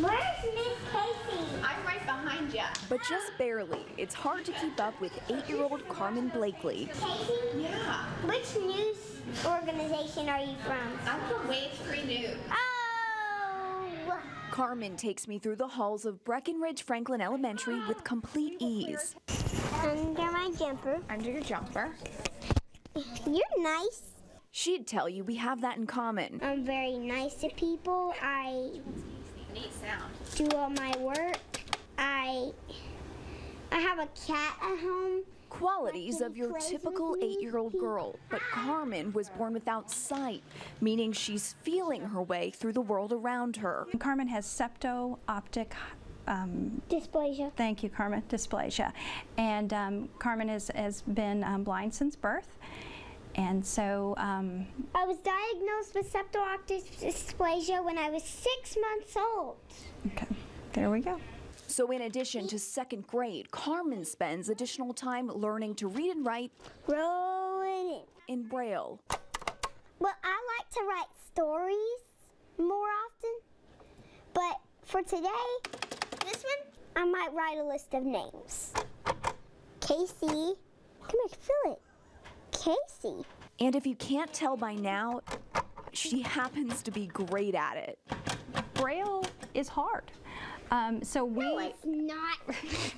Where's Miss Kasey? I'm right behind you. But just barely. It's hard to keep up with eight year old Carmen Blakely. Kasey? Yeah. Which news organization are you from? I'm from WAVE 3 News. Oh! Carmen takes me through the halls of Breckinridge Franklin Elementary with complete ease. Under my jumper. Under your jumper. You're nice. She'd tell you we have that in common. I'm very nice to people. I Neat sound. do all my work. I I have a cat at home. Qualities of your typical eight year old girl. But Carmen was born without sight, meaning she's feeling her way through the world around her. Carmen has septo-optic um, Dysplasia. Thank you, Carmen. Dysplasia. And um, Carmen has, has been um, blind since birth. And so, um, I was diagnosed with septo-optic dysplasia when I was six months old. okay, there we go. So, in addition to second grade, Carmen spends additional time learning to read and write Rolling in. in Braille. Well, I like to write stories more often. But for today, this one, I might write a list of names. Kasey. Come here, feel it. Kasey. And if you can't tell by now, she happens to be great at it. Braille is hard. Um, so we. No, it's not.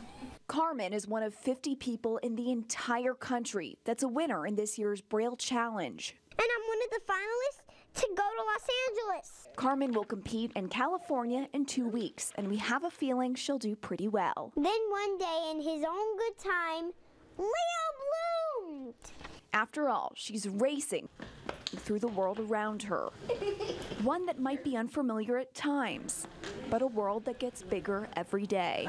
Carmen is one of 50 people in the entire country that's a winner in this year's Braille Challenge. and I'm one of the finalists to go to Los Angeles. Carmen will compete in California in two weeks, and we have a feeling she'll do pretty well. Then one day, in his own good time. After all, she's racing through the world around her. One that might be unfamiliar at times, but a world that gets bigger every day.